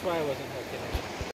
That's why I wasn't hooking in it.